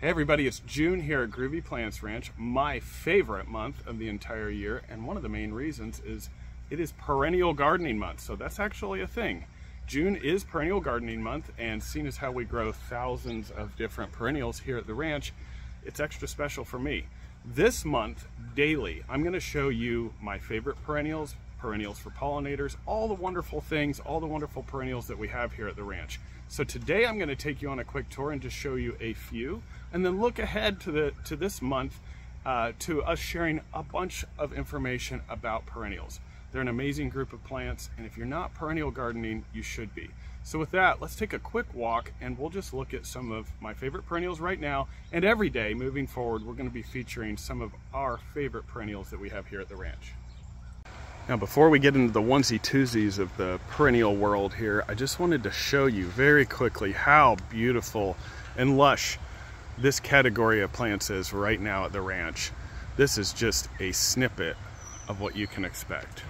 Hey everybody, it's June here at Groovy Plants Ranch, my favorite month of the entire year, and one of the main reasons is it is perennial gardening month, so that's actually a thing. June is perennial gardening month, and seeing as how we grow thousands of different perennials here at the ranch, it's extra special for me. This month, daily, I'm gonna show you my favorite perennials, perennials for pollinators, all the wonderful things, all the wonderful perennials that we have here at the ranch. So today I'm gonna take you on a quick tour and just show you a few, and then look ahead to, the, to this month uh, to us sharing a bunch of information about perennials. They're an amazing group of plants, and if you're not perennial gardening, you should be. So with that, let's take a quick walk and we'll just look at some of my favorite perennials right now. And every day moving forward, we're gonna be featuring some of our favorite perennials that we have here at the ranch. Now before we get into the onesie twosies of the perennial world here, I just wanted to show you very quickly how beautiful and lush this category of plants is right now at the ranch. This is just a snippet of what you can expect.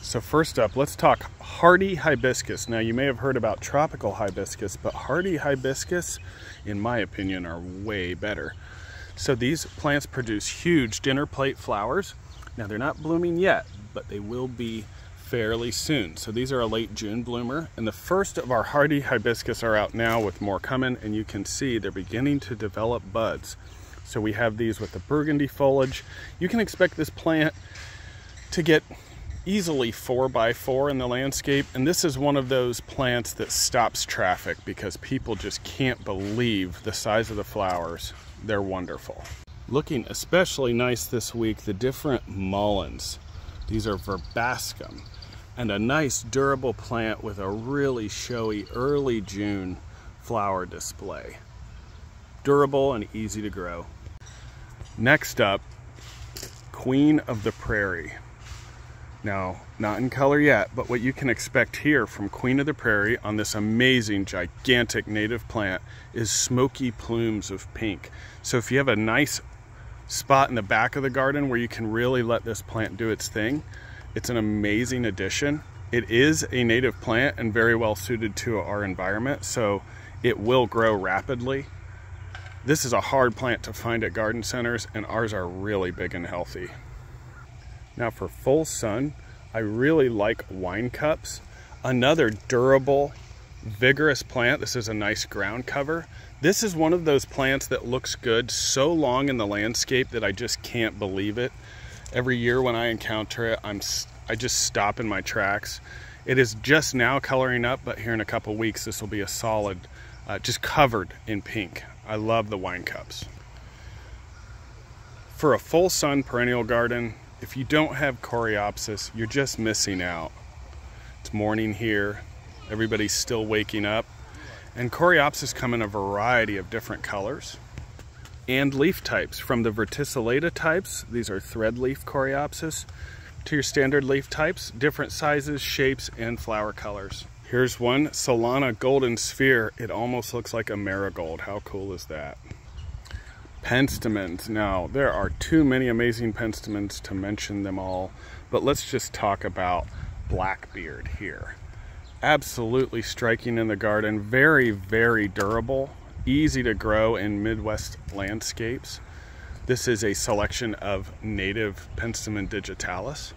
So first up, let's talk hardy hibiscus. Now you may have heard about tropical hibiscus, but hardy hibiscus, in my opinion, are way better. So these plants produce huge dinner plate flowers. Now they're not blooming yet, but they will be fairly soon. So these are a late June bloomer and the first of our hardy hibiscus are out now with more coming and you can see they're beginning to develop buds. So we have these with the burgundy foliage. You can expect this plant to get easily four by four in the landscape and this is one of those plants that stops traffic because people just can't believe the size of the flowers. They're wonderful. Looking especially nice this week, the different mulleins. These are verbascum and a nice durable plant with a really showy early June flower display. Durable and easy to grow. Next up, Queen of the Prairie. Now, not in color yet, but what you can expect here from Queen of the Prairie on this amazing, gigantic native plant is smoky plumes of pink. So if you have a nice spot in the back of the garden where you can really let this plant do its thing. It's an amazing addition. It is a native plant and very well suited to our environment, so it will grow rapidly. This is a hard plant to find at garden centers and ours are really big and healthy. Now for full sun, I really like wine cups. Another durable, vigorous plant. This is a nice ground cover. This is one of those plants that looks good so long in the landscape that I just can't believe it. Every year when I encounter it, I'm I just stop in my tracks. It is just now coloring up, but here in a couple weeks, this will be a solid, uh, just covered in pink. I love the wine cups. For a full sun perennial garden, if you don't have coreopsis, you're just missing out. It's morning here. Everybody's still waking up. And coreopsis come in a variety of different colors and leaf types from the verticillata types, these are thread leaf coreopsis, to your standard leaf types, different sizes, shapes, and flower colors. Here's one, Solanna Golden Sphere. It almost looks like a marigold. How cool is that? Penstemons. Now, there are too many amazing penstemons to mention them all, but let's just talk about Blackbeard here absolutely striking in the garden. Very, very durable, easy to grow in Midwest landscapes. This is a selection of native Penstemon digitalis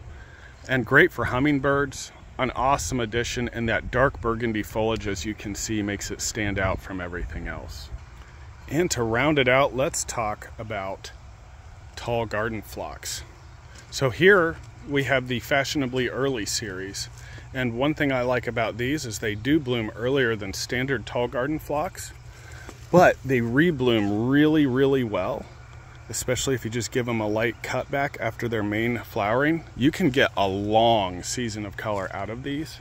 and great for hummingbirds. An awesome addition and that dark burgundy foliage as you can see makes it stand out from everything else. And to round it out, let's talk about tall garden phlox. So here we have the fashionably early series and one thing I like about these is they do bloom earlier than standard tall garden phlox, but they rebloom really, really well, especially if you just give them a light cutback after their main flowering. You can get a long season of color out of these.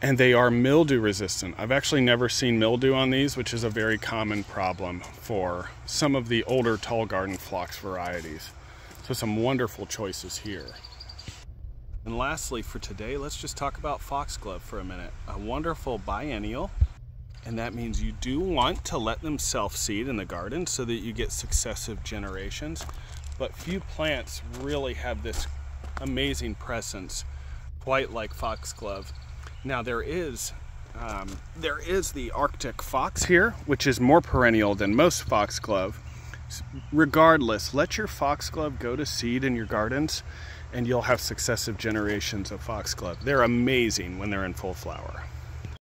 And they are mildew resistant. I've actually never seen mildew on these, which is a very common problem for some of the older tall garden phlox varieties. So some wonderful choices here. And lastly for today, let's just talk about foxglove for a minute. A wonderful biennial, and that means you do want to let them self-seed in the garden so that you get successive generations. But few plants really have this amazing presence, quite like foxglove. Now there is Um, there is the Arctic fox here, which is more perennial than most foxglove. Regardless, let your foxglove go to seed in your gardens and you'll have successive generations of foxglove. They're amazing when they're in full flower.